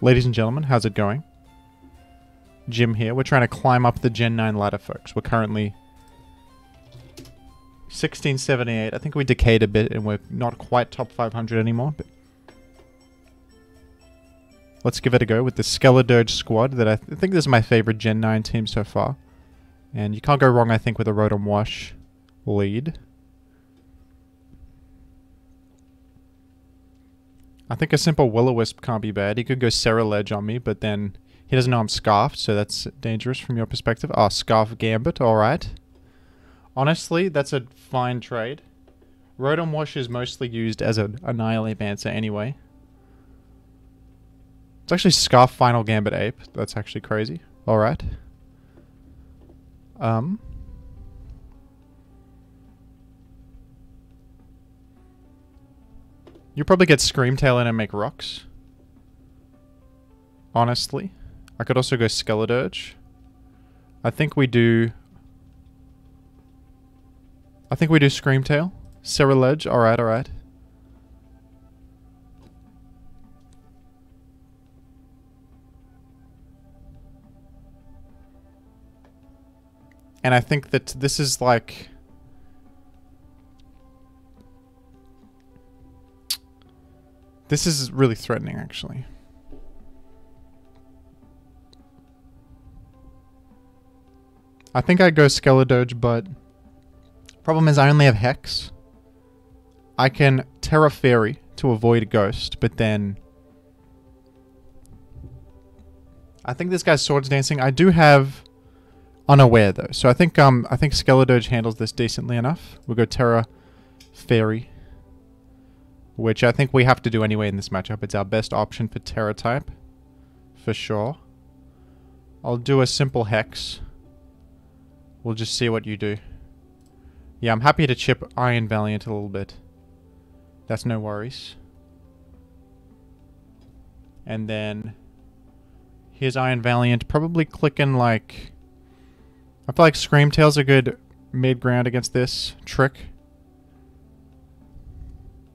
Ladies and gentlemen, how's it going? Jim here. We're trying to climb up the Gen 9 ladder, folks. We're currently 1678. I think we decayed a bit and we're not quite top 500 anymore, but let's give it a go with the Skeledirge squad that I, th I think this is my favorite Gen 9 team so far. And you can't go wrong, I think, with a Rotom Wash lead. I think a simple Will-O-Wisp can't be bad. He could go Ceruledge on me, but then he doesn't know I'm Scarfed, so that's dangerous from your perspective. Ah, oh, Scarf Gambit, alright. Honestly, that's a fine trade. Rotom Wash is mostly used as an Annihilape answer anyway. It's actually Scarf Final Gambit Ape. That's actually crazy. Alright. Um... You probably get Screamtail in and make rocks. Honestly. I could also go Skeledirge. I think we do... I think we do Screamtail. Ceruledge. Alright, alright. And I think that this is like... This is really threatening, actually. I think I'd go Skeledoge, but... Problem is I only have Hex. I can Tera Fairy to avoid a Ghost, but then... I think this guy's Swords Dancing. I do have Unaware, though. So I think um I think Skeledirge handles this decently enough. We'll go Tera Fairy. Which I think we have to do anyway in this matchup. It's our best option for Tera type. For sure. I'll do a simple Hex. We'll just see what you do. Yeah, I'm happy to chip Iron Valiant a little bit. That's no worries. And then... Here's Iron Valiant. Probably clicking like... I feel like Screamtail's a good mid-ground against this trick.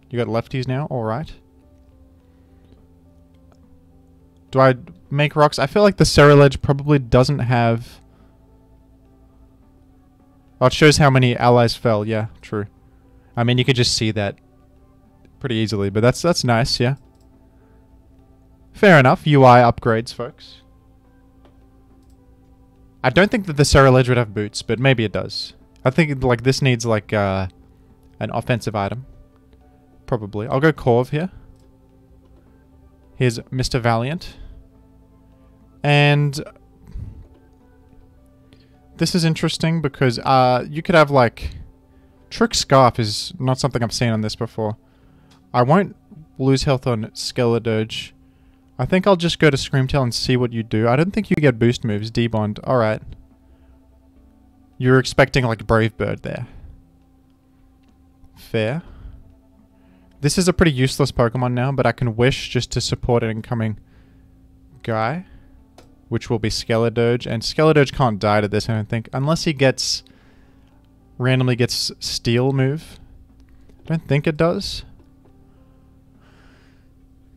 You got lefties now? Alright. Do I make rocks? I feel like the Ceruledge probably doesn't have... Oh, it shows how many allies fell. Yeah, true. I mean, you could just see that pretty easily, but that's that's nice, yeah. Fair enough. UI upgrades, folks. I don't think that the Ceruledge would have boots, but maybe it does. I think like this needs like uh, an offensive item. Probably. I'll go Corv here. Here's Mr. Valiant. And this is interesting because uh, you could have like... Trick Scarf is not something I've seen on this before. I won't lose health on Skeledirge. I think I'll just go to Screamtail and see what you do. I don't think you get boost moves. D-Bond. Alright. You're expecting like Brave Bird there. Fair. This is a pretty useless Pokemon now, but I can wish just to support an incoming guy. Which will be Skeledirge. And Skeledirge can't die to this, I don't think. Unless he gets... Randomly gets Steel move. I don't think it does.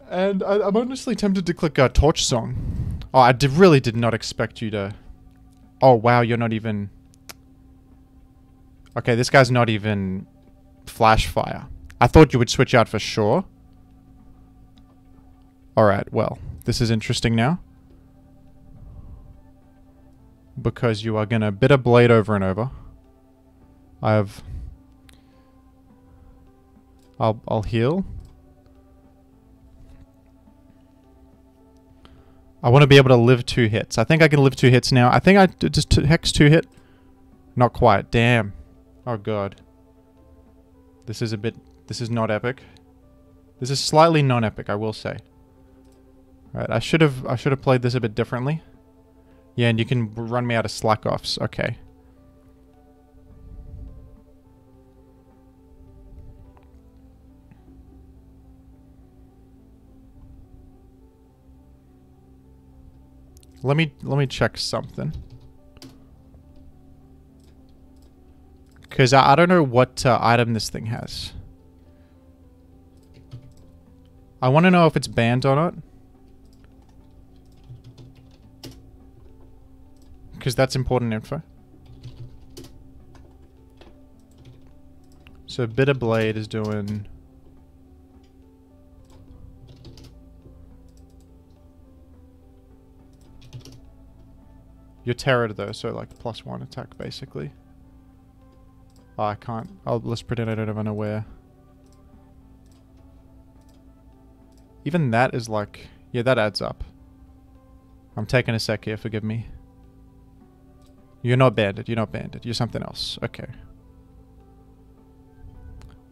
And I, am honestly tempted to click a Torch Song. Oh, I did, really did not expect you to... Oh, wow, you're not even... Okay, this guy's not even Flash Fire. I thought you would switch out for sure. Alright, well, this is interesting now. Because you are going to Bitter Blade over and over. I have... I'll, I'll heal. I want to be able to live two hits. I think I can live two hits now. I think I just hex two hit. Not quite. Damn. Oh god. This is a bit this is not epic. This is slightly non-epic, I will say. Right, I should have I should have played this a bit differently. Yeah, and you can run me out of slack offs. Okay. Let me let me check something. Because I, I don't know what uh, item this thing has. I want to know if it's banned or not. Because that's important info. So Bitter Blade is doing... your terror though, so like plus one attack basically. Oh, I can't. I'll, let's pretend I don't have Unaware. Even that is like... Yeah, that adds up. I'm taking a sec here, forgive me. You're not banded, you're not banded. You're something else. Okay.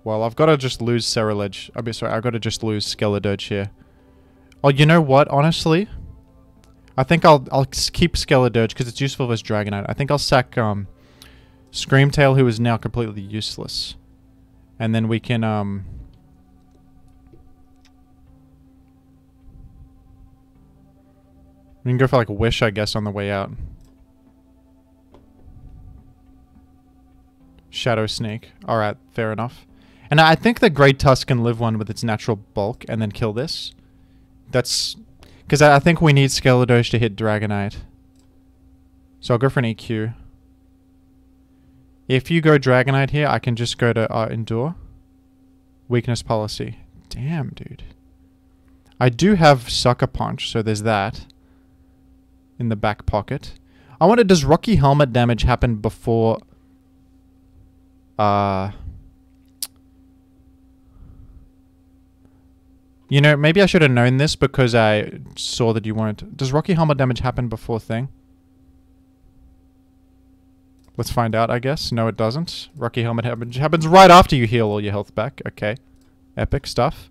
Well, I've got to just lose Ceruledge. I'll be sorry, I've got to just lose Skeledirge here. Oh, you know what, honestly? I think I'll I'll keep Skeledirge because it's useful versus Dragonite. I think I'll sack um, Screamtail, who is now completely useless. And then we can... um. We can go for like a Wish, I guess, on the way out. Shadow Sneak. Alright, fair enough. And I think the Great Tusk can live one with its natural bulk and then kill this. That's... Because I think we need Skeledirge to hit Dragonite. So I'll go for an EQ. If you go Dragonite here, I can just go to uh, Endure. Weakness Policy. Damn, dude. I do have Sucker Punch, so there's that. In the back pocket. I wonder, does Rocky Helmet damage happen before... Uh... You know, maybe I should have known this because I saw that you weren't. Does Rocky Helmet damage happen before thing? Let's find out, I guess. No, it doesn't. Rocky Helmet happens happens right after you heal all your health back. Okay. Epic stuff.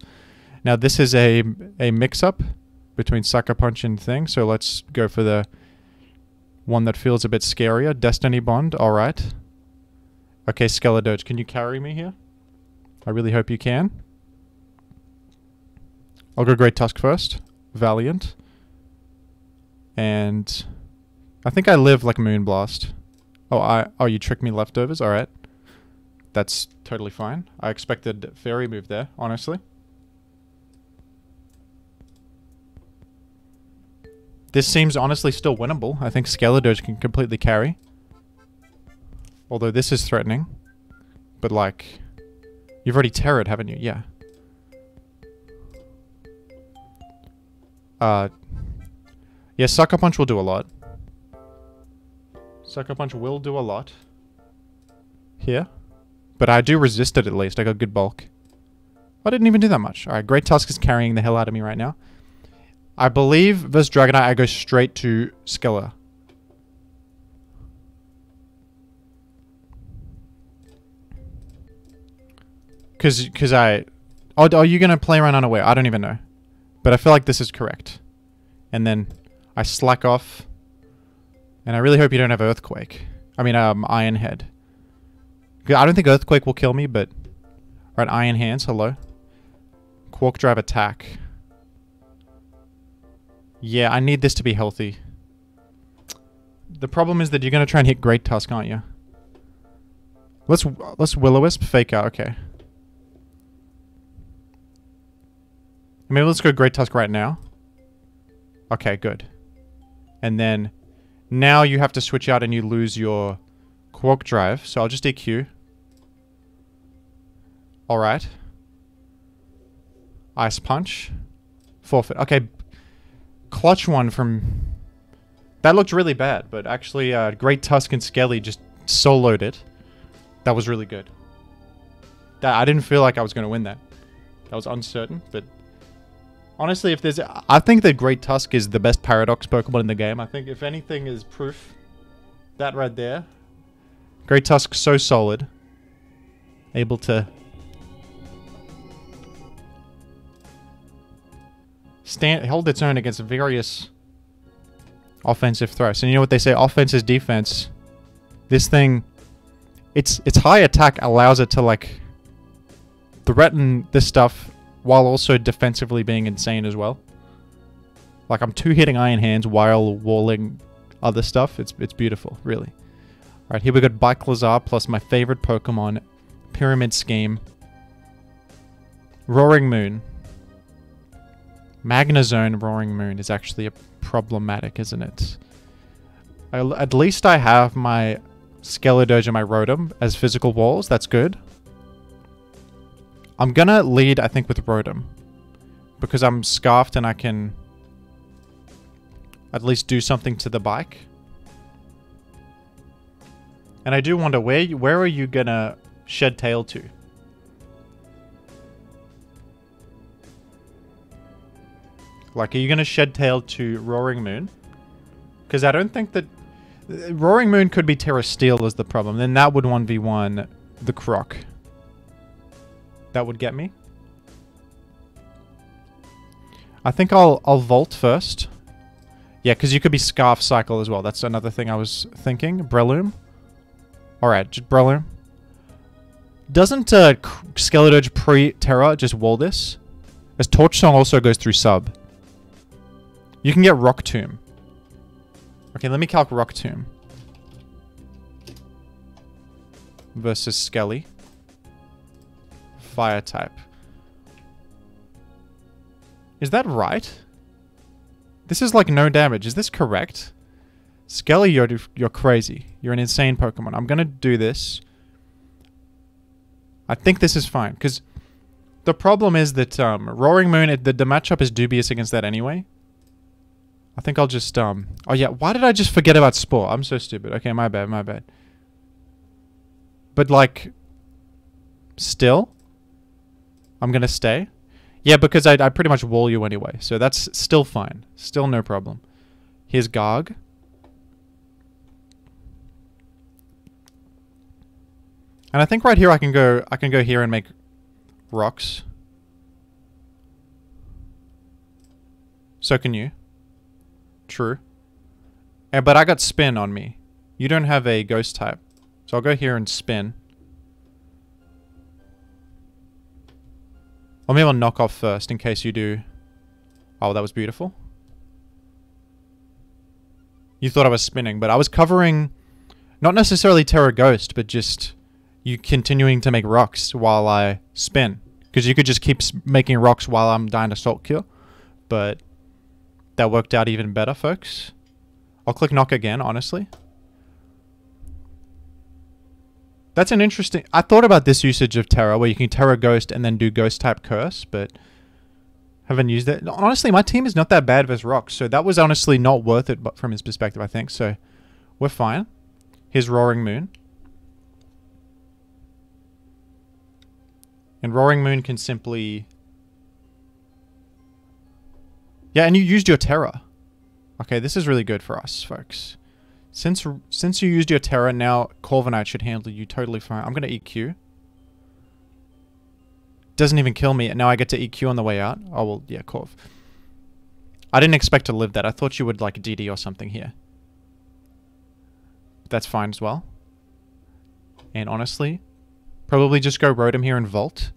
Now, this is a, a mix-up between Sucker Punch and Thing, so let's go for the one that feels a bit scarier. Destiny Bond, alright. Okay, Skeledirge, can you carry me here? I really hope you can. I'll go Great Tusk first. Valiant. And I think I live like Moonblast. Oh, I oh you tricked me leftovers. All right, that's totally fine. I expected fairy move there, honestly. This seems honestly still winnable. I think Skeledirge can completely carry. Although this is threatening. But like, you've already terrored, haven't you? Yeah. Uh, yeah, Sucker Punch will do a lot. Sucker Punch will do a lot. Here. But I do resist it at least. I got good bulk. I didn't even do that much. Alright, Great Tusk is carrying the hell out of me right now. I believe versus Dragonite, I go straight to Skella. Because cause I... Oh, are you going to play around unaware? I don't even know. But I feel like this is correct. And then I slack off. And I really hope you don't have Earthquake. I mean, um, Iron Head. I don't think Earthquake will kill me, but... Right, Iron Hands, hello. Quark Drive attack. Yeah, I need this to be healthy. The problem is that you're going to try and hit Great Tusk, aren't you? Let's let's Will-O-Wisp fake out, okay. Maybe let's go Great Tusk right now. Okay, good. And then now you have to switch out and you lose your Quark Drive. So I'll just EQ. Alright. Ice Punch. Forfeit. Okay. Clutch one from... That looked really bad, but actually uh, Great Tusk and Skelly just soloed it. That was really good. That I didn't feel like I was going to win that. That was uncertain, but Honestly, if there's... I think that Great Tusk is the best Paradox Pokemon in the game. I think if anything is proof, that right there. Great Tusk so solid. Able to... Stand, hold its own against various offensive threats. And you know what they say? Offense is defense. This thing... Its, its high attack allows it to, like... Threaten this stuff while also defensively being insane as well. Like I'm two hitting Iron Hands while walling other stuff. It's it's beautiful, really. Alright, here we got Bikelazar plus my favorite Pokemon, Pyramid Scheme. Roaring Moon. Magnezone Roaring Moon is actually a problematic, isn't it? I, at least I have my Skeledoge and my Rotom as physical walls. That's good. I'm gonna lead, I think, with Rotom. Because I'm scarfed and I can at least do something to the bike. And I do wonder, where where are you gonna shed tail to? Like, are you gonna shed tail to Roaring Moon? Because I don't think that... Roaring Moon could be Tera Steel is the problem. Then that would 1v1 the Croc. That would get me. I think I'll I'll Volt first. Yeah, because you could be Scarf Cycle as well. That's another thing I was thinking. Breloom. Alright, just Breloom. Doesn't uh, Skeledoge pre-Tera just wall this? As Torch Song also goes through sub. You can get Rock Tomb. Okay, let me calc Rock Tomb. Versus Skelly. Fire type. Is that right? This is like no damage. Is this correct? Skelly, you're, you're crazy. You're an insane Pokemon. I'm going to do this. I think this is fine. Because the problem is that um, Roaring Moon, the, the matchup is dubious against that anyway. I think I'll just... um. Oh, yeah. Why did I just forget about Spore? I'm so stupid. Okay, my bad, my bad. But, like... Still? I'm to stay? Yeah, because I, I pretty much wall you anyway. So that's still fine. Still no problem. Here's Garg. And I think right here I can go I can go here and make rocks. So can you. True. Yeah, but I got spin on me. You don't have a ghost type. So I'll go here and spin. Or maybe I'll knock off first in case you do. Oh, that was beautiful. You thought I was spinning, but I was covering not necessarily Tera Ghost, but just you continuing to make rocks while I spin. Because you could just keep making rocks while I'm dying to Salt Cure. But that worked out even better, folks. I'll click knock again, honestly. That's an interesting... I thought about this usage of Tera, where you can Tera Ghost and then do Ghost type Curse, but haven't used it. Honestly, my team is not that bad versus Rocks, so that was honestly not worth it but from his perspective, I think. So we're fine. Here's Roaring Moon. And Roaring Moon can simply... Yeah, and you used your Tera. Okay, this is really good for us, folks. Since since you used your Tera, now Corviknight should handle you totally fine. I'm going to EQ. Doesn't even kill me, and now I get to EQ on the way out. Oh, well, yeah, Corv. I didn't expect to live that. I thought you would, like, DD or something here. That's fine as well. And honestly, probably just go Rotom here and Volt.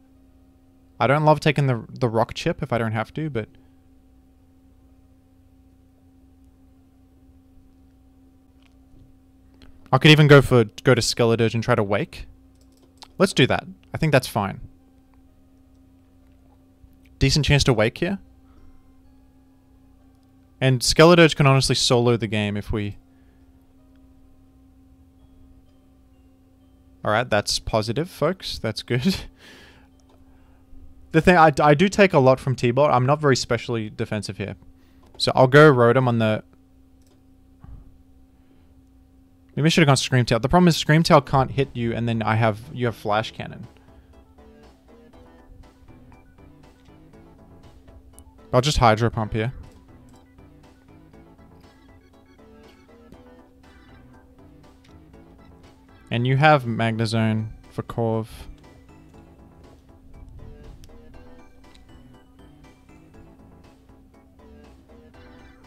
I don't love taking the, the Rock Chip if I don't have to, but... I could even go for go to Skeledirge and try to wake. Let's do that. I think that's fine. Decent chance to wake here. And Skeledirge can honestly solo the game if we... Alright, that's positive, folks. That's good. the thing, I, I do take a lot from T-Bolt. I'm not very specially defensive here. So I'll go Rotom on the Maybe I should have gone Screamtail. The problem is Screamtail can't hit you, and then I have you have Flash Cannon. I'll just Hydro Pump here. And you have Magnezone for Corv.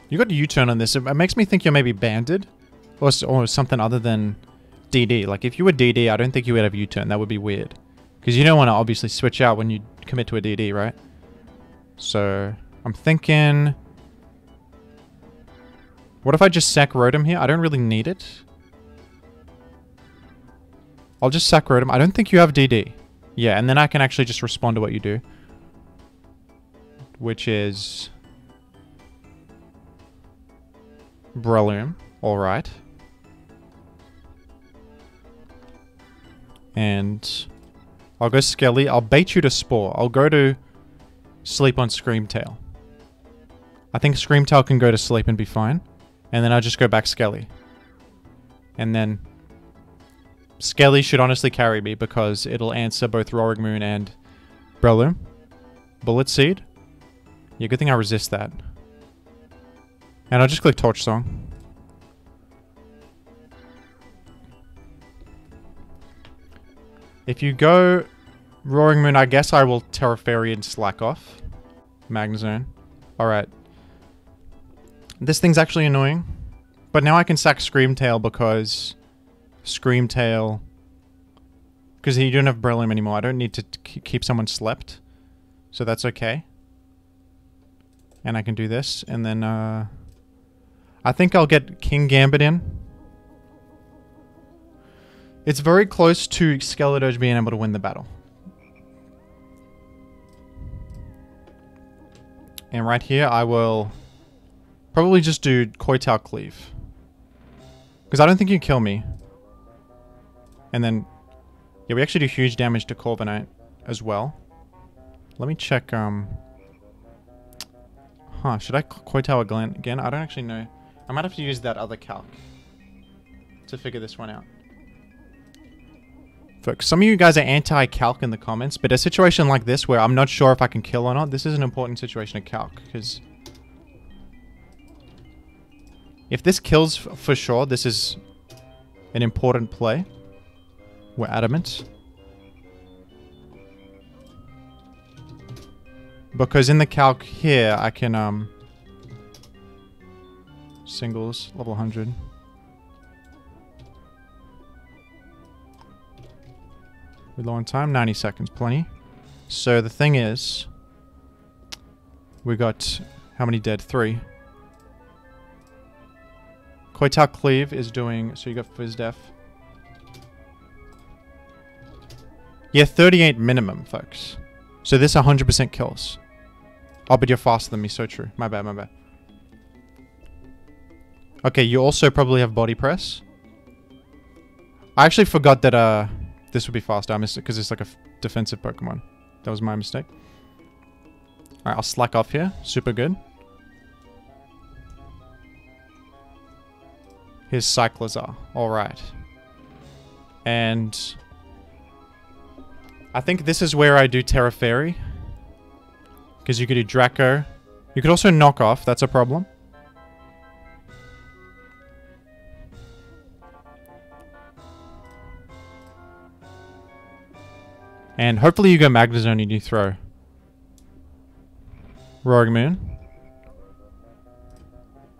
You got a U-turn on this. It makes me think you're maybe banded. Or, or something other than DD. Like, if you were DD, I don't think you would have U-turn. That would be weird. Because you don't want to obviously switch out when you commit to a DD, right? So, I'm thinking... What if I just sack Rotom here? I don't really need it. I'll just sack Rotom. I don't think you have DD. Yeah, and then I can actually just respond to what you do. Which is... Breloom. Alright. And I'll go Skelly. I'll bait you to Spore. I'll go to sleep on Screamtail. I think Screamtail can go to sleep and be fine. And then I'll just go back Skelly. And then Skelly should honestly carry me because it'll answer both Roaring Moon and Breloom. Bullet Seed. Yeah, good thing I resist that. And I'll just click Torch Song. If you go Roaring Moon, I guess I will and slack off. Magnezone. Alright. This thing's actually annoying. But now I can sack Screamtail because Screamtail... Because you don't have Breloom anymore. I don't need to keep someone slept. So that's okay. And I can do this. And then, uh... I think I'll get Kingambit in. It's very close to Skeledirge being able to win the battle. And right here, I will probably just do Kowtow Cleave. Because I don't think you kill me. And then, yeah, we actually do huge damage to Corviknight as well. Let me check, um... Huh, should I Kowtow again? I don't actually know. I might have to use that other calc to figure this one out. Some of you guys are anti-calc in the comments, but a situation like this where I'm not sure if I can kill or not, this is an important situation to calc, because... If this kills for sure, this is an important play. We're adamant. Because in the calc here, I can, um... Singles, level 100. We're low on time, 90 seconds, plenty. So the thing is, we got how many dead? Three. Kowtow Cleave is doing, so you got Fizz Def. Yeah, 38 minimum, folks. So this 100% kills. Oh, but you're faster than me, so true. My bad, my bad. Okay, you also probably have Body Press. I actually forgot that, uh... This would be faster. I missed it because it's like a defensive Pokemon. That was my mistake. Alright, I'll slack off here. Super good. Here's Cyclizar. Alright. And... I think this is where I do Tera Fairy. Because you could do Draco. You could also knock off. That's a problem. And hopefully you go Magnezone and you throw. Roaring Moon.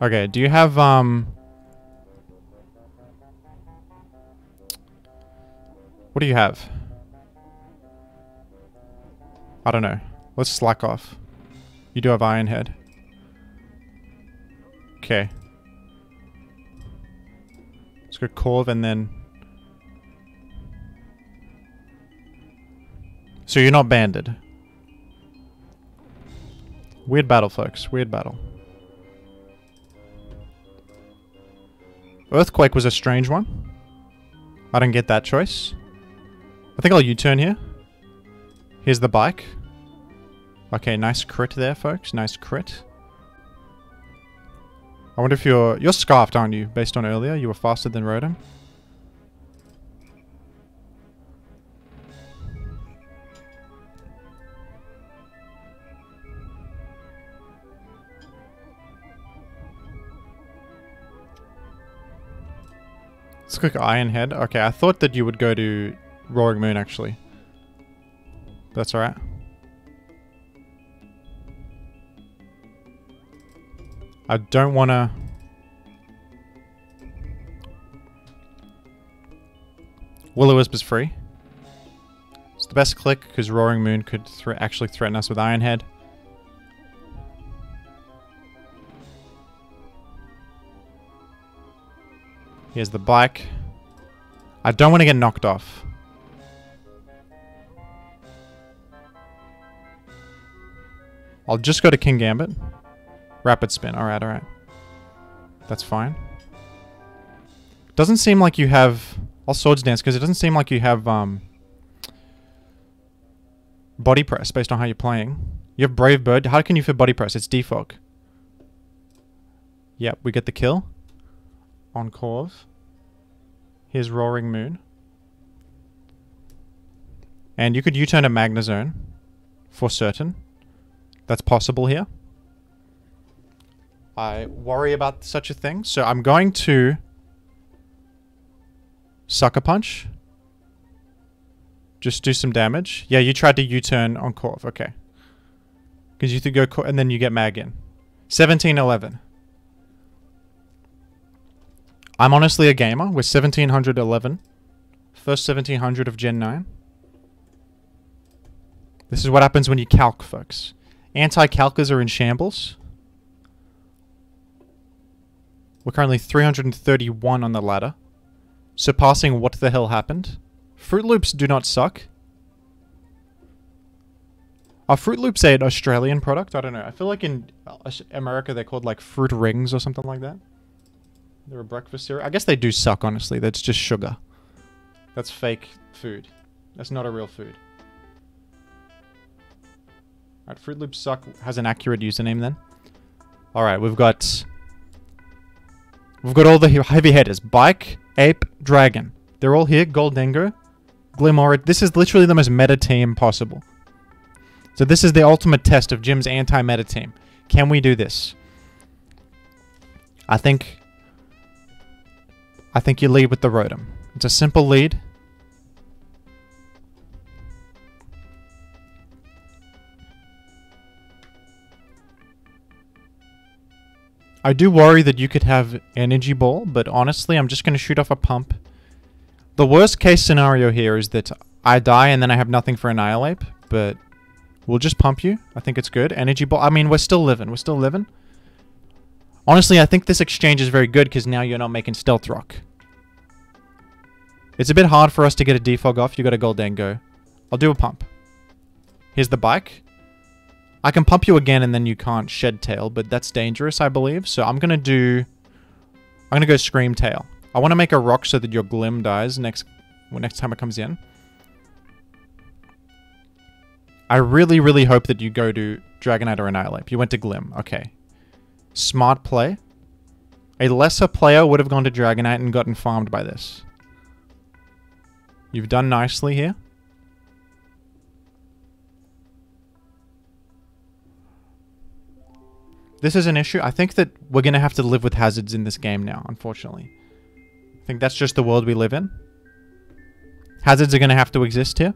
Okay, do you have, um... What do you have? I don't know. Let's slack off. You do have Iron Head. Okay. Let's go Corv and then So you're not banded. Weird battle, folks. Weird battle. Earthquake was a strange one. I don't get that choice. I think I'll U-turn here. Here's the bike. Okay, nice crit there, folks. Nice crit. I wonder if you're... You're scarfed, aren't you? Based on earlier. You were faster than Rotom. Let's click Iron Head. Okay, I thought that you would go to Roaring Moon, actually. That's alright. I don't want to... Will-O-Wisp is free. It's the best click because Roaring Moon could actually threaten us with Iron Here's the bike. I don't want to get knocked off. I'll just go to Kingambit. Rapid spin. Alright, alright. That's fine. Doesn't seem like you have... I'll Swords Dance because it doesn't seem like you have um, Body press based on how you're playing. You have Brave Bird. How can you fit body press? It's defog. Yep, we get the kill. On Corv. Here's Roaring Moon. And you could U-turn a Magnezone. For certain. That's possible here. I worry about such a thing. So I'm going to... Sucker Punch. Just do some damage. Yeah, you tried to U-turn on Corv. Okay. Because you could go... And then you get Mag in. 1711. I'm honestly a gamer with 1711. First 1700 of Gen 9. This is what happens when you calc, folks. Anti-calcers are in shambles. We're currently 331 on the ladder. Surpassing what the hell happened. Fruit Loops do not suck. Are Fruit Loops an Australian product? I don't know. I feel like in America they're called like Fruit Rings or something like that. They're a breakfast cereal. I guess they do suck, honestly. That's just sugar. That's fake food. That's not a real food. Alright, Fruit Loops suck has an accurate username then. Alright, we've got... We've got all the heavy hitters. Bike, Ape, Dragon. They're all here. Gholdengo, Glimmora. This is literally the most meta team possible. So this is the ultimate test of Jim's anti-meta team. Can we do this? I think I think you lead with the Rotom. It's a simple lead. I do worry that you could have Energy Ball, but honestly, I'm just going to shoot off a pump. The worst case scenario here is that I die and then I have nothing for Annihilape, but we'll just pump you. I think it's good. Energy Ball, I mean, we're still living. We're still living. Honestly, I think this exchange is very good because now you're not making Stealth Rock. It's a bit hard for us to get a defog off. You got a Gholdengo. I'll do a pump. Here's the bike. I can pump you again and then you can't shed tail, but that's dangerous, I believe. So I'm going to do... I'm going to go Scream Tail. I want to make a rock so that your Glim dies next well, next time it comes in. I really, really hope that you go to Dragonite or Annihilape. You went to Glim. Okay. Smart play. A lesser player would have gone to Dragonite and gotten farmed by this. You've done nicely here. This is an issue. I think that we're going to have to live with hazards in this game now, unfortunately. I think that's just the world we live in. Hazards are going to have to exist here.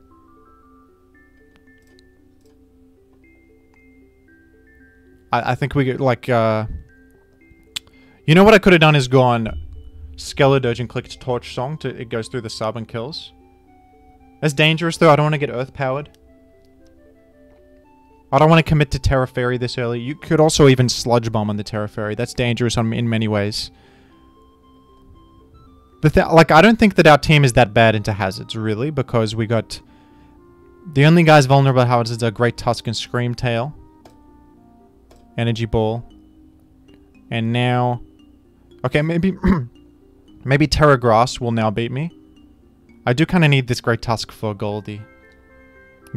I, I think we get, like, uh... You know what I could have done is gone Skeledirge and clicked Torch Song to it goes through the sub and kills. That's dangerous, though. I don't want to get Earth-powered. I don't want to commit to Tera Fairy this early. You could also even Sludge Bomb on the Tera Fairy. That's dangerous on, in many ways. The th like, I don't think that our team is that bad into hazards, really, because we got... The only guys vulnerable to hazards are Great Tusk and Scream Tail. Energy Ball. And now... Okay, maybe... maybe Tera Grass will now beat me. I do kind of need this Great Tusk for Goldie.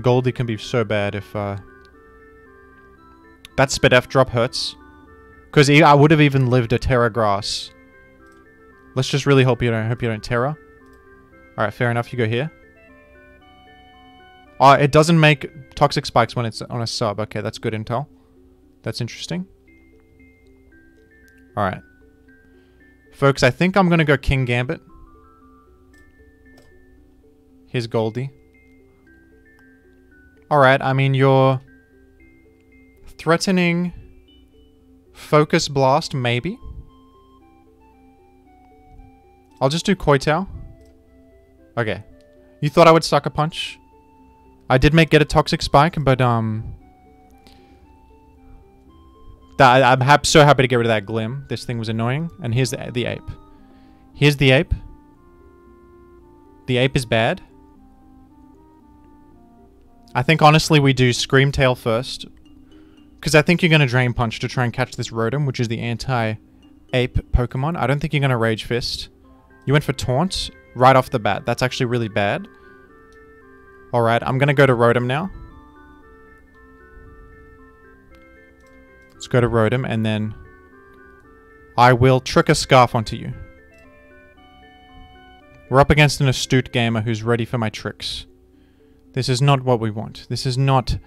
Goldie can be so bad if, uh... That Spadef drop hurts. Because I would have even lived a Tera Grass. Let's just really hope you don't hope you don't Tera. Alright, fair enough. You go here. Oh, it doesn't make toxic spikes when it's on a sub. Okay, that's good intel. That's interesting. Alright. Folks, I think I'm going to go Kingambit. Here's Goldie. Alright, I mean, you're... Threatening... Focus Blast, maybe? I'll just do Kowtow. Okay. You thought I would Sucker Punch? I did make get a Toxic Spike, but, um... That, I'm so happy to get rid of that Glim. This thing was annoying. And here's the, the Ape. Here's the Ape. The Ape is bad. I think honestly we do Scream Tail first. Because I think you're going to Drain Punch to try and catch this Rotom, which is the anti-ape Pokemon. I don't think you're going to Rage Fist. You went for Taunt right off the bat. That's actually really bad. Alright, I'm going to go to Rotom now. Let's go to Rotom and then I will trick a scarf onto you. We're up against an astute gamer who's ready for my tricks. This is not what we want. This is not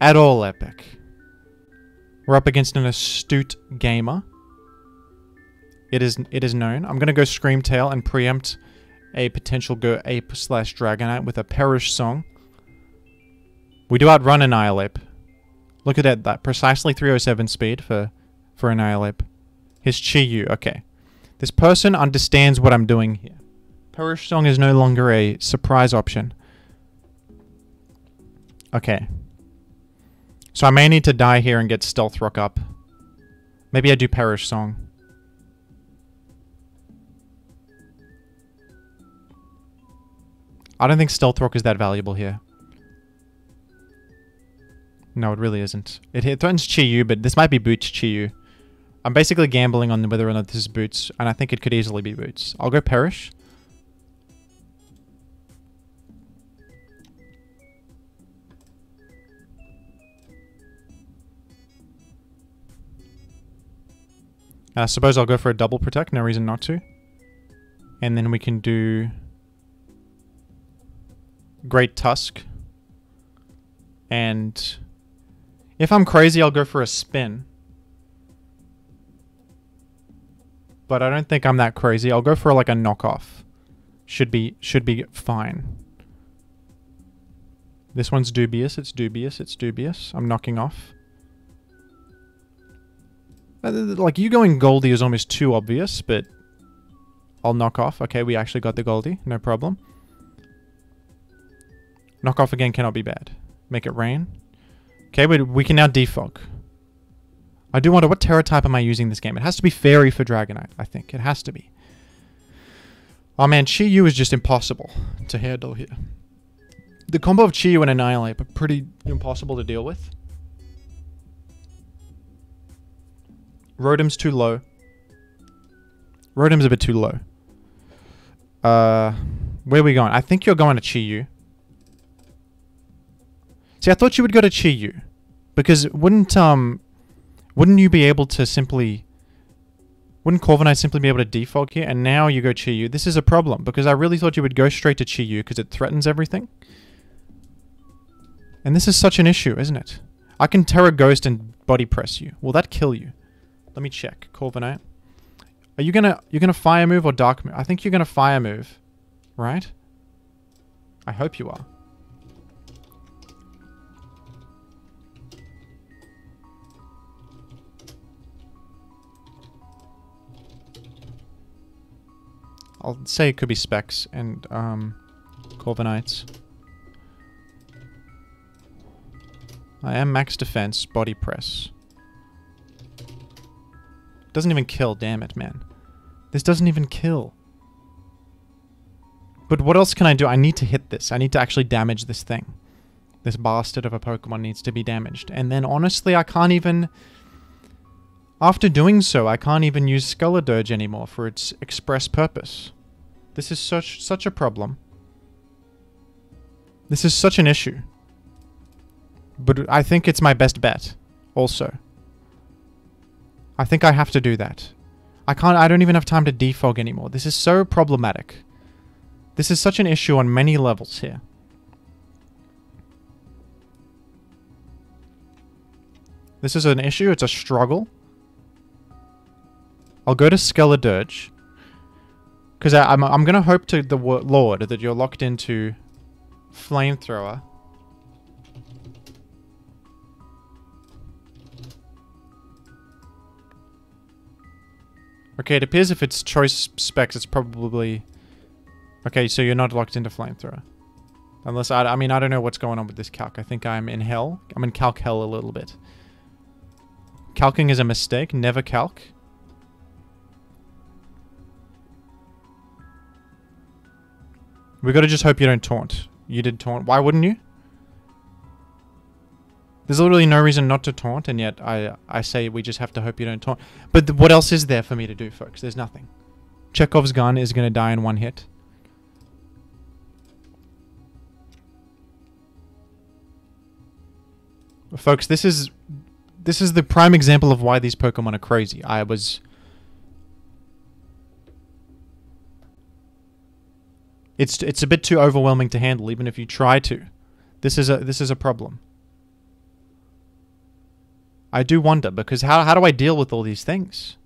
at all epic. We're up against an astute gamer. It is it is known. I'm gonna go Scream Tail and preempt a potential go Ape slash Dragonite with a Perish Song. We do outrun Annihilape. Look at that, that precisely 307 speed for for Annihilape. His Chi-Yu, okay. This person understands what I'm doing here. Perish Song is no longer a surprise option. Okay. So I may need to die here and get Stealth Rock up. Maybe I do Perish Song. I don't think Stealth Rock is that valuable here. No, it really isn't. It, it threatens Chi-Yu, but this might be Boots Chi-Yu. I'm basically gambling on whether or not this is Boots, and I think it could easily be Boots. I'll go Perish. I suppose I'll go for a double protect, no reason not to. And then we can do Great Tusk. And if I'm crazy, I'll go for a spin. But I don't think I'm that crazy. I'll go for like a knockoff. Should be should be fine. This one's dubious. It's dubious. It's dubious. I'm knocking off. Uh, like, you going Goldie is almost too obvious, but I'll knock off. Okay, we actually got the Goldie. No problem. Knock off again cannot be bad. Make it rain. Okay, we, we can now defog. I do wonder, what Tera type am I using this game? It has to be Fairy for Dragonite, I think. It has to be. Oh man, Chi-Yu is just impossible to handle here. The combo of Chi-Yu and Annihilape are pretty impossible to deal with. Rotom's too low. Rotom's a bit too low. Uh, where are we going? I think you're going to Chi-Yu. See, I thought you would go to Chi-Yu. Because wouldn't, um... Wouldn't you be able to simply... Wouldn't Corviknight simply be able to defog here? And now you go Chi-Yu. This is a problem, because I really thought you would go straight to Chi-Yu, because it threatens everything. And this is such an issue, isn't it? I can Tera Ghost and Body Press you. Will that kill you? Let me check. Corviknight. Are you gonna you're gonna fire move or dark move? I think you're gonna fire move, right? I hope you are. I'll say it could be Specs and um, Corviknights. I am max defense, body press. Doesn't even kill, damn it, man. This doesn't even kill. But what else can I do? I need to hit this. I need to actually damage this thing. This bastard of a Pokemon needs to be damaged. And then, honestly, I can't even... After doing so, I can't even use Skeledirge anymore for its express purpose. This is such such a problem. This is such an issue. But I think it's my best bet, also. I think I have to do that. I can't, I don't even have time to defog anymore. This is so problematic. This is such an issue on many levels here. This is an issue, it's a struggle. I'll go to Skeledirge. Because I'm, I'm going to hope to the Lord that you're locked into Flamethrower. Okay, it appears if it's choice specs, it's probably... Okay, so you're not locked into flamethrower. Unless, I, I mean, I don't know what's going on with this calc. I think I'm in hell. I'm in calc hell a little bit. Calcing is a mistake. Never calc. We gotta just hope you don't taunt. You did taunt. Why wouldn't you? There's literally no reason not to taunt, and yet I I say we just have to hope you don't taunt. But what else is there for me to do, folks? There's nothing. Chekhov's gun is going to die in one hit. Folks, this is this is the prime example of why these Pokemon are crazy. I was... It's, it's a bit too overwhelming to handle, even if you try to. This is a this is a problem. I do wonder because how how do I deal with all these things?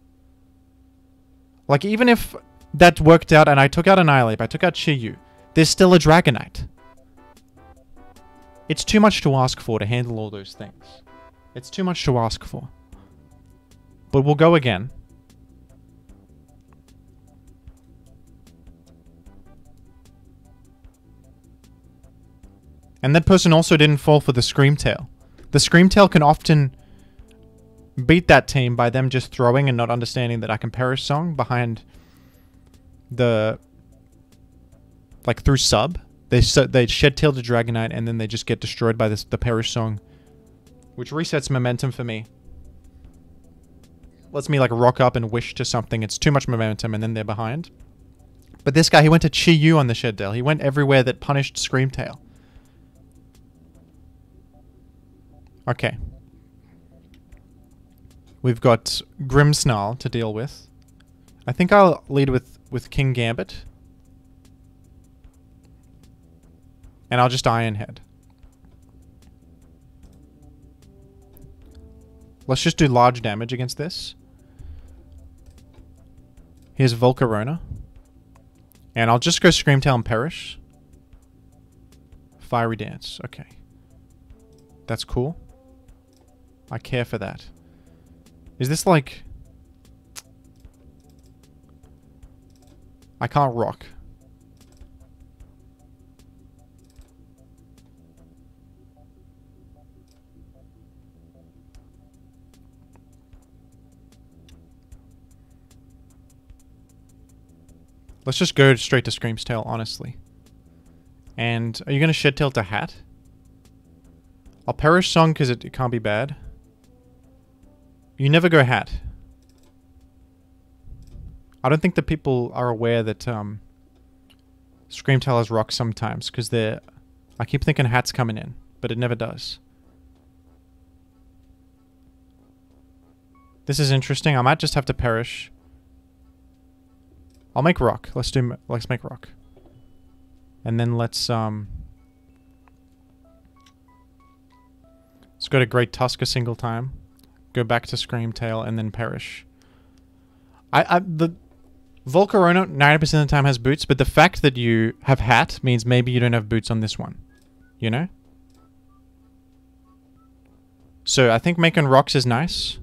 Like even if that worked out and I took out Annihilape, I took out Chi-Yu, there's still a Dragonite. It's too much to ask for to handle all those things. It's too much to ask for. But we'll go again. And that person also didn't fall for the Screamtail. The Screamtail can often beat that team by them just throwing and not understanding that I can Perish Song behind the... Like, through sub. They, they Shed Tail to Dragonite and then they just get destroyed by this, the Perish Song. Which resets momentum for me. Lets me, like, rock up and wish to something. It's too much momentum and then they're behind. But this guy, he went to Chi-Yu on the Shed Tail. He went everywhere that punished Screamtail. Okay. We've got Grimmsnarl to deal with. I think I'll lead with, with Kingambit. And I'll just Iron Head. Let's just do large damage against this. Here's Volcarona. And I'll just go Screamtail and Perish. Fiery Dance. Okay. That's cool. I care for that. Is this like... I can't rock. Let's just go straight to Scream's Tail, honestly. And are you going to Shed Tail to Hat? I'll Perish Song because it, it can't be bad. You never go hat. I don't think that people are aware that um, Screamtail has rock sometimes because they're. I keep thinking hat's coming in, but it never does. This is interesting. I might just have to perish. I'll make rock. Let's do. Let's make rock. And then let's um. Let's go to Great Tusk a single time go back to Screamtail, and then perish. I, I the Volcarona 90% of the time has boots, but the fact that you have hat means maybe you don't have boots on this one. You know? So I think making rocks is nice.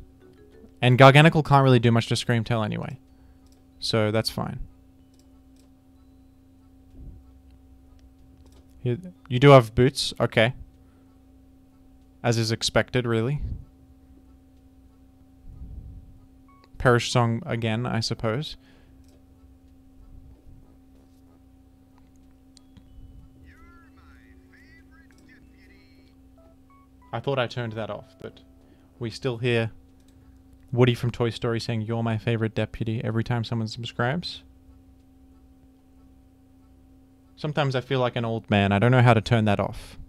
And Garganacl can't really do much to Screamtail anyway. So that's fine. You do have boots? Okay. As is expected, really. Perish song again, I suppose. I thought I turned that off, but we still hear Woody from Toy Story saying, You're my favorite deputy every time someone subscribes. Sometimes I feel like an old man. I don't know how to turn that off.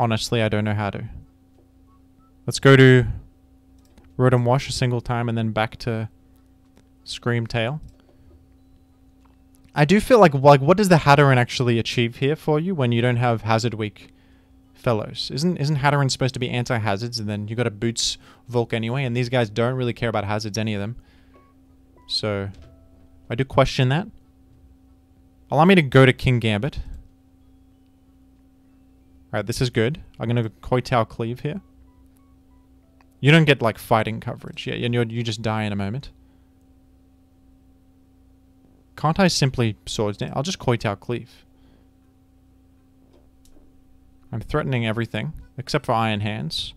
Honestly, I don't know how to. Let's go to Rotom Wash a single time and then back to Scream Tail. I do feel like like what does the Hatterene actually achieve here for you when you don't have Hazard Week fellows? Isn't isn't Hatterene supposed to be anti-hazards and then you got a Boots Volk anyway and these guys don't really care about hazards any of them. So I do question that. Allow me to go to Kingambit. Alright, this is good. I'm gonna Kowtow Cleave here. You don't get like fighting coverage, yeah, and you you just die in a moment. Can't I simply swords down? I'll just Kowtow Cleave. I'm threatening everything, except for Iron Hands.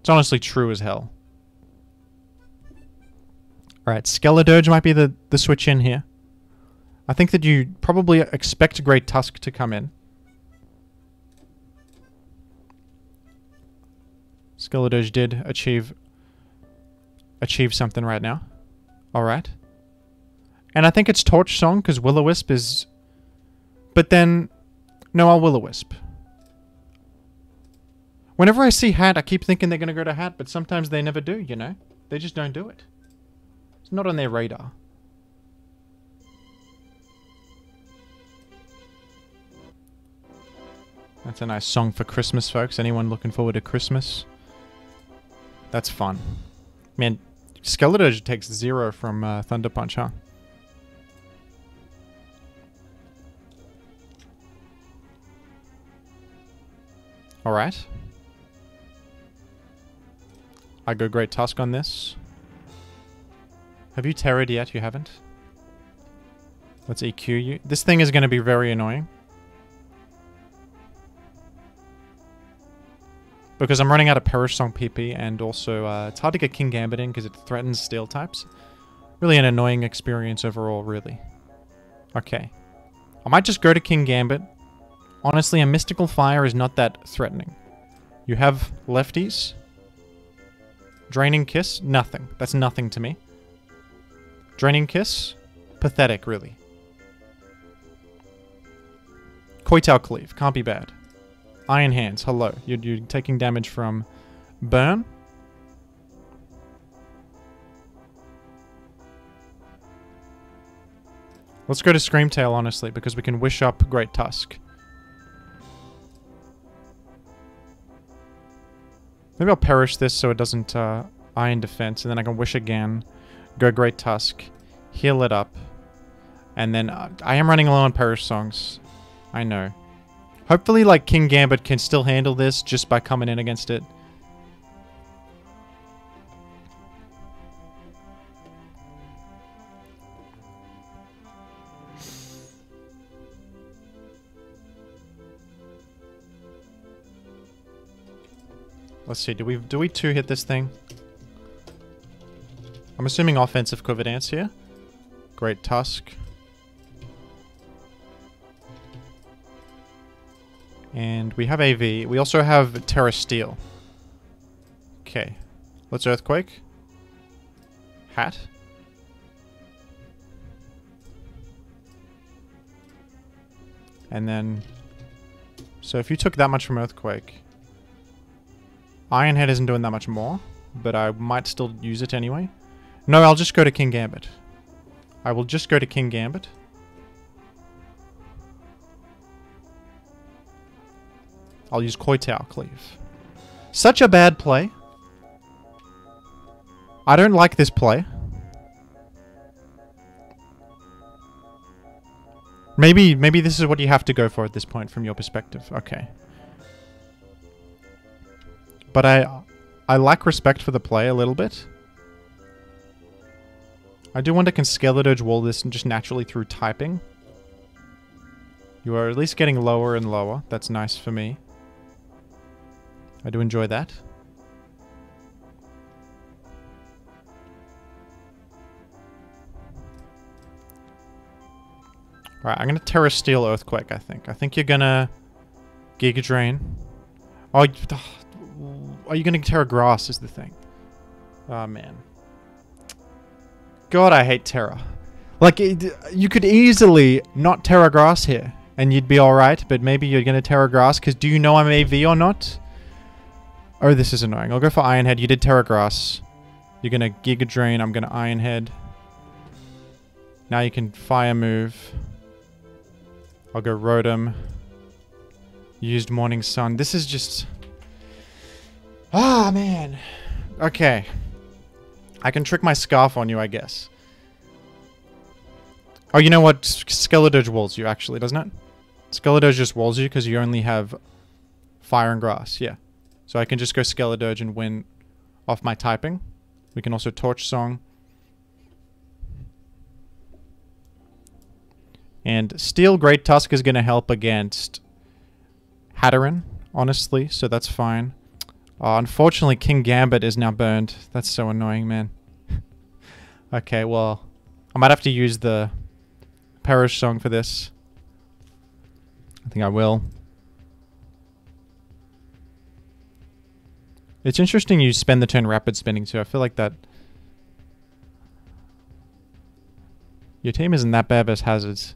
It's honestly true as hell. Alright, Skeledirge might be the, the switch in here. I think that you probably expect Great Tusk to come in. Skeledirge did achieve achieve something right now. Alright. And I think it's Torch Song because Will-O-Wisp is... But then... No, I'll Will-O-Wisp. Whenever I see hat, I keep thinking they're going to go to hat, but sometimes they never do, you know? They just don't do it. It's not on their radar. That's a nice song for Christmas, folks. Anyone looking forward to Christmas? That's fun. Man, Skeledirge takes zero from uh, Thunder Punch, huh? Alright. I go Great Tusk on this. Have you terrored yet? You haven't? Let's EQ you. This thing is going to be very annoying. Because I'm running out of Perish Song PP and also uh, it's hard to get Kingambit in because it threatens steel types. Really an annoying experience overall, really. Okay. I might just go to Kingambit. Honestly, a Mystical Fire is not that threatening. You have lefties. Draining Kiss? Nothing. That's nothing to me. Draining Kiss? Pathetic, really. Kowtow Cleave. Can't be bad. Iron Hands, hello. You're, you're taking damage from Burn. Let's go to Screamtail, honestly, because we can wish up Great Tusk. Maybe I'll perish this so it doesn't uh, Iron Defense, and then I can wish again, go Great Tusk, heal it up, and then uh, I am running low on Perish Songs. I know. Hopefully, like, Kingambit can still handle this just by coming in against it. Let's see, do we do we two hit this thing? I'm assuming offensive Quiver Dance here. Great Tusk. And we have AV. We also have Tera Steel. Okay. Let's Earthquake. Hat. And then... So if you took that much from Earthquake... Ironhead isn't doing that much more, but I might still use it anyway. No, I'll just go to Kingambit. I will just go to Kingambit. I'll use Kowtow Cleave. Such a bad play. I don't like this play. Maybe maybe this is what you have to go for at this point from your perspective. Okay. But I I lack respect for the play a little bit. I do wonder can Skeledirge wall this and just naturally through typing? You are at least getting lower and lower. That's nice for me. I do enjoy that. Alright, I'm gonna Tera Steel Earthquake, I think. I think you're gonna Giga Drain. Oh, are you gonna Tera Grass is the thing. Oh, man. God, I hate Tera. Like, it, you could easily not Tera Grass here, and you'd be alright, but maybe you're gonna Tera Grass, because do you know I'm AV or not? Oh, this is annoying. I'll go for Iron Head. You did Tera Grass. You're gonna Giga Drain. I'm gonna Iron Head. Now you can Fire Move. I'll go Rotom. Used Morning Sun. This is just... Ah, man. Okay. I can trick my Scarf on you, I guess. Oh, you know what? Skeledirge walls you, actually, doesn't it? Skeledirge just walls you because you only have Fire and Grass. Yeah. So I can just go Skeledirge and win off my typing. We can also Torch Song. And Steel Great Tusk is going to help against Hatterene, honestly, so that's fine. Uh, unfortunately, Kingambit is now burned. That's so annoying, man. okay, well, I might have to use the Perish Song for this. I think I will. It's interesting you spend the turn rapid spinning too. I feel like that... Your team isn't that bad as hazards.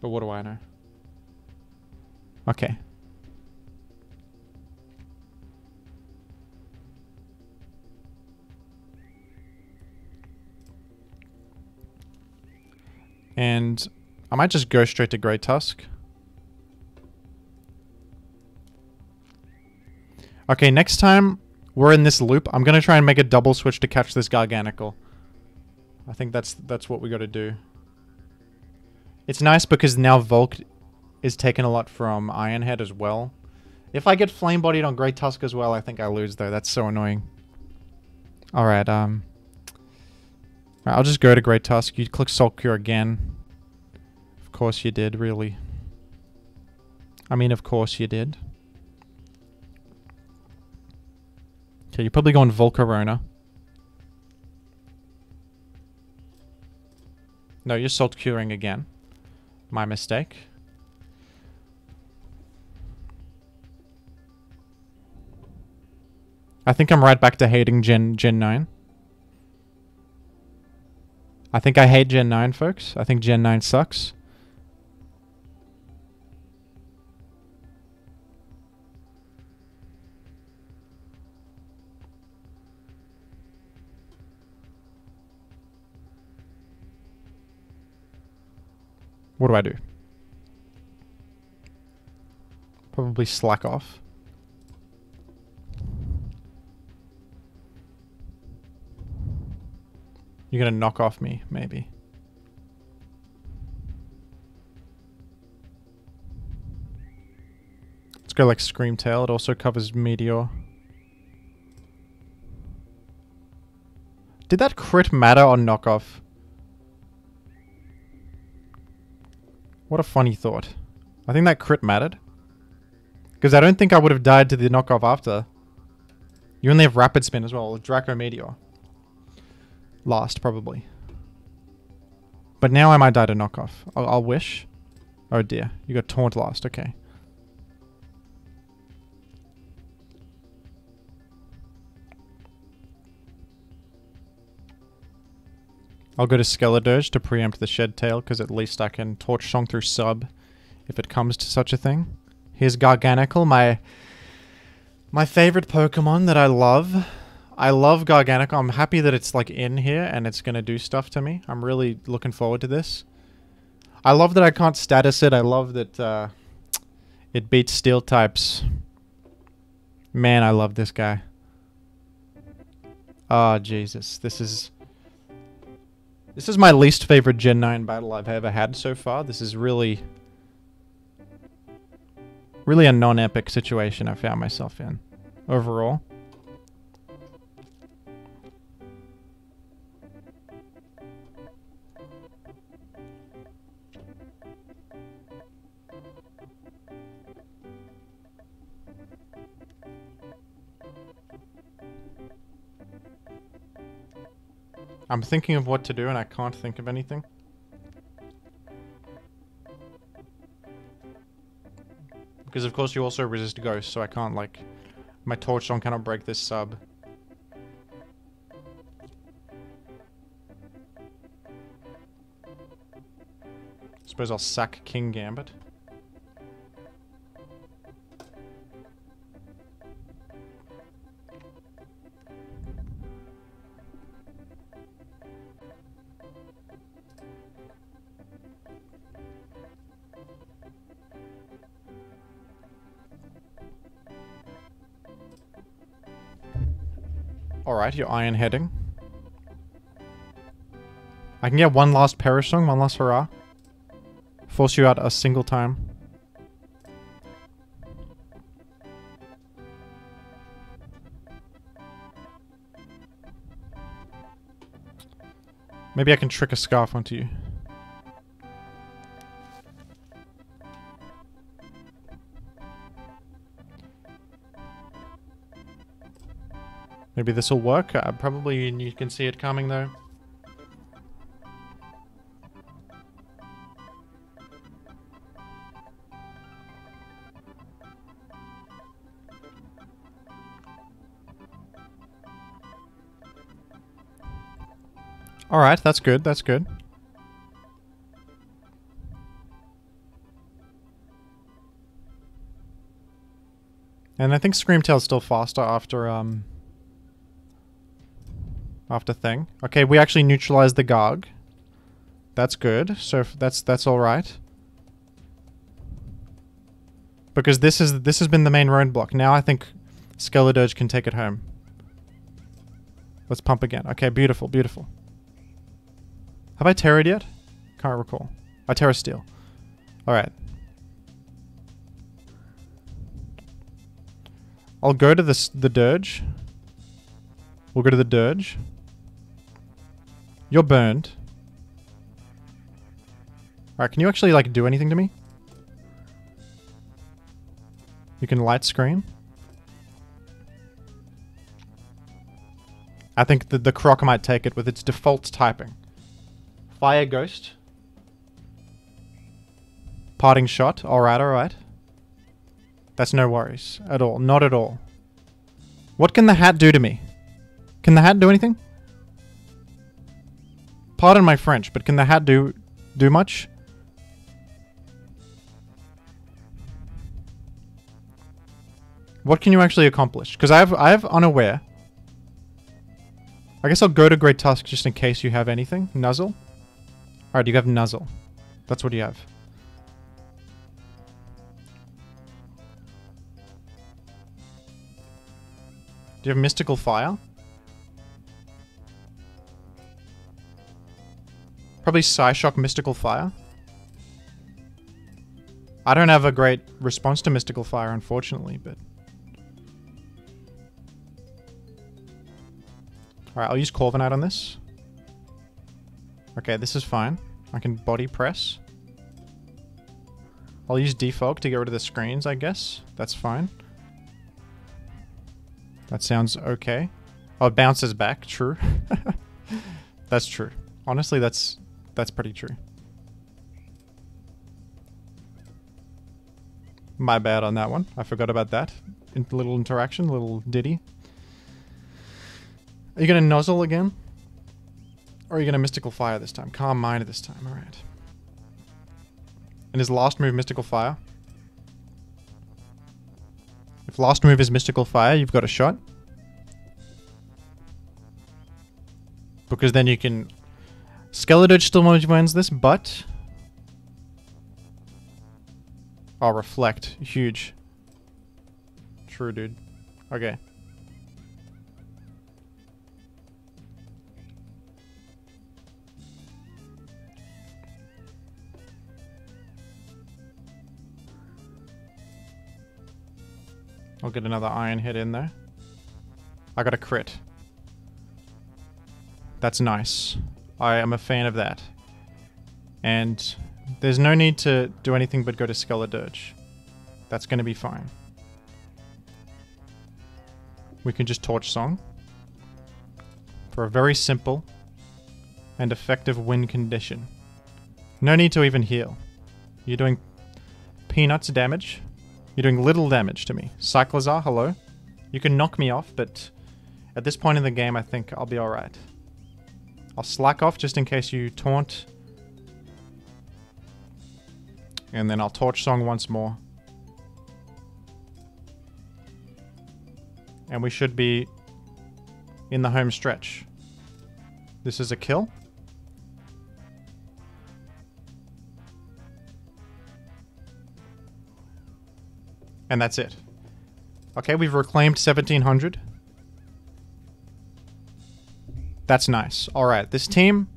But what do I know? Okay. And I might just go straight to Great Tusk. Okay, next time we're in this loop, I'm to try and make a double switch to catch this Garganacl. I think that's that's what we got to do. It's nice because now Volk is taking a lot from Ironhead as well. If I get flame bodied on Great Tusk as well, I think I lose though. That's so annoying. Alright, um... Right, I'll just go to Great Tusk. You click Salt Cure again. Of course you did, really. I mean, of course you did. Okay, you're probably going Volcarona. No, you're Salt Curing again. My mistake. I think I'm right back to hating Gen Gen 9. I think I hate Gen 9, folks. I think Gen 9 sucks. What do I do? Probably slack off. You're gonna knock off me, maybe. Let's go like Scream Tail. It also covers Meteor. Did that crit matter on knockoff? What a funny thought. I think that crit mattered. Because I don't think I would have died to the knockoff after. You only have Rapid Spin as well, Draco Meteor. Lost, probably. But now I might die to knockoff. I'll, I'll wish. Oh dear, you got taunt lost. Okay. I'll go to Skeledirge to preempt the Shed Tail, because at least I can Torch Song through sub if it comes to such a thing. Here's Garganacl, my my favorite Pokemon that I love. I love Garganacl. I'm happy that it's like in here and it's going to do stuff to me. I'm really looking forward to this. I love that I can't status it. I love that uh, it beats steel types. Man, I love this guy. Oh, Jesus. This is... This is my least favorite Gen 9 battle I've ever had so far. This is really... Really a non-epic situation I found myself in. Overall. I'm thinking of what to do and I can't think of anything. Because of course you also resist ghosts, so I can't like... My torch don't kind of break this sub. Suppose I'll sack Kingambit. Alright, your iron heading. I can get one last perish song, one last hurrah. Force you out a single time. Maybe I can trick a scarf onto you. Maybe this will work. Uh, probably you can see it coming though. Alright, that's good, that's good. And I think Screamtail's still faster after, um after thing. Okay, we actually neutralized the Garg. That's good. So that's that's all right. Because this is this has been the main roadblock. Now I think Skeledirge can take it home. Let's pump again. Okay, beautiful, beautiful. Have I terrored yet? Can't recall. I terror steel. Alright. I'll go to this the dirge. We'll go to the dirge. You're burned. Alright, can you actually like do anything to me? You can light screen. I think the, the croc might take it with its default typing. Fire Ghost. Parting Shot. Alright, alright. That's no worries. At all. Not at all. What can the hat do to me? Can the hat do anything? Pardon my French, but can the hat do do much? What can you actually accomplish? Because I have I have unaware. I guess I'll go to Great Tusk just in case you have anything. Nuzzle. Alright, you have Nuzzle. That's what you have. Do you have Mystical Fire? Probably Psyshock Mystical Fire. I don't have a great response to Mystical Fire, unfortunately, but... Alright, I'll use Corviknight on this. Okay, this is fine. I can body press. I'll use defog to get rid of the screens, I guess. That's fine. That sounds okay. Oh, it bounces back. True. that's true. Honestly, that's that's pretty true. My bad on that one. I forgot about that. In little interaction, little ditty. Are you gonna nuzzle again? Or are you gonna mystical fire this time? Calm mind this time. Alright. And his last move mystical fire. If last move is Mystical Fire, you've got a shot. Because then you can... Skeledirge still wins this, but... Oh, Reflect. Huge. True, dude. Okay. I'll get another iron hit in there. I got a crit. That's nice. I am a fan of that. And there's no need to do anything but go to Skeledirge. That's going to be fine. We can just Torch Song. For a very simple and effective win condition. No need to even heal. You're doing peanuts damage. You're doing little damage to me. Cyclizar, hello. You can knock me off, but at this point in the game, I think I'll be alright. I'll slack off just in case you taunt. And then I'll Torch Song once more. And we should be in the home stretch. This is a kill. And that's it. Okay, we've reclaimed 1700. That's nice. All right, this team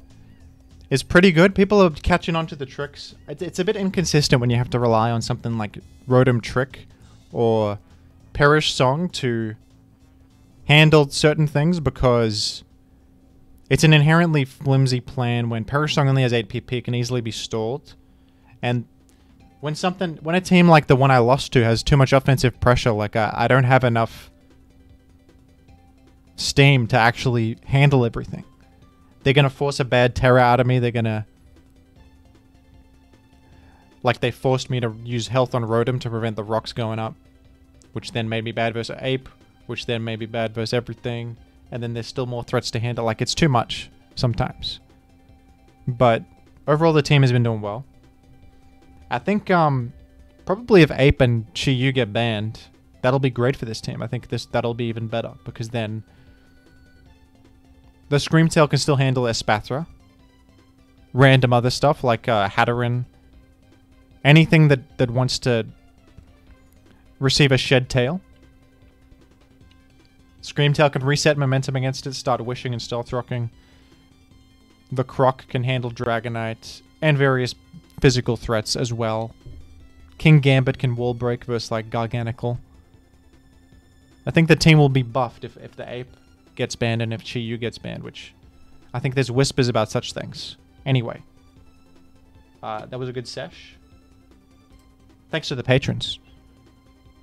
is pretty good. People are catching on to the tricks. It's a bit inconsistent when you have to rely on something like Rotom Trick or Perish Song to handle certain things because it's an inherently flimsy plan when Perish Song only has 8 PP, it can easily be stalled. And when something when a team like the one I lost to has too much offensive pressure, like I, I don't have enough steam to actually handle everything. They're gonna force a bad Tera out of me. They're gonna like they forced me to use health on Rotom to prevent the rocks going up, which then made me bad versus Ape, which then made me bad versus everything, and then there's still more threats to handle. Like it's too much sometimes. But overall, the team has been doing well. I think um, probably if Ape and Chi-Yu get banned, that'll be great for this team. I think this that'll be even better because then the Screamtail can still handle Espathra. random other stuff like uh, Hatterene. Anything that, that wants to receive a shed tail. Screamtail can reset momentum against it, start wishing and stealth rocking. The Croc can handle Dragonite and various physical threats as well. Kingambit can wall break versus like Garganacl. I think the team will be buffed if, if the ape gets banned and if Chi-Yu gets banned, which I think there's whispers about such things. Anyway, uh, that was a good sesh. Thanks to the patrons.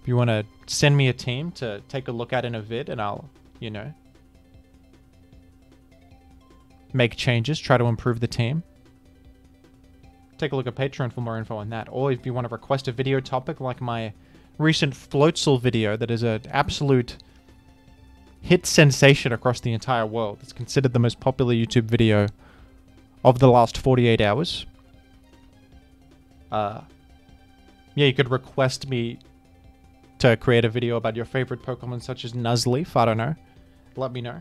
If you want to send me a team to take a look at in a vid, and I'll, you know, make changes, try to improve the team. Take a look at Patreon for more info on that. Or if you want to request a video topic like my recent Floatzel video that is an absolute hit sensation across the entire world. It's considered the most popular YouTube video of the last 48 hours. Uh, yeah, you could request me to create a video about your favorite Pokemon, such as Nuzleaf. I don't know. Let me know.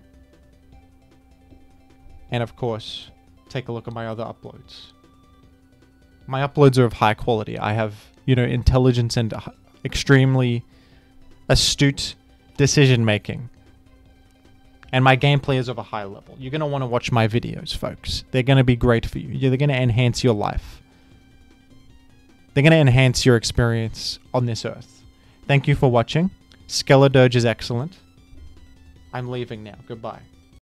And of course, take a look at my other uploads. My uploads are of high quality. I have, you know, intelligence and extremely astute decision making. And my gameplay is of a high level. You're going to want to watch my videos, folks. They're going to be great for you. They're going to enhance your life. They're going to enhance your experience on this earth. Thank you for watching. Skeledirge is excellent. I'm leaving now. Goodbye.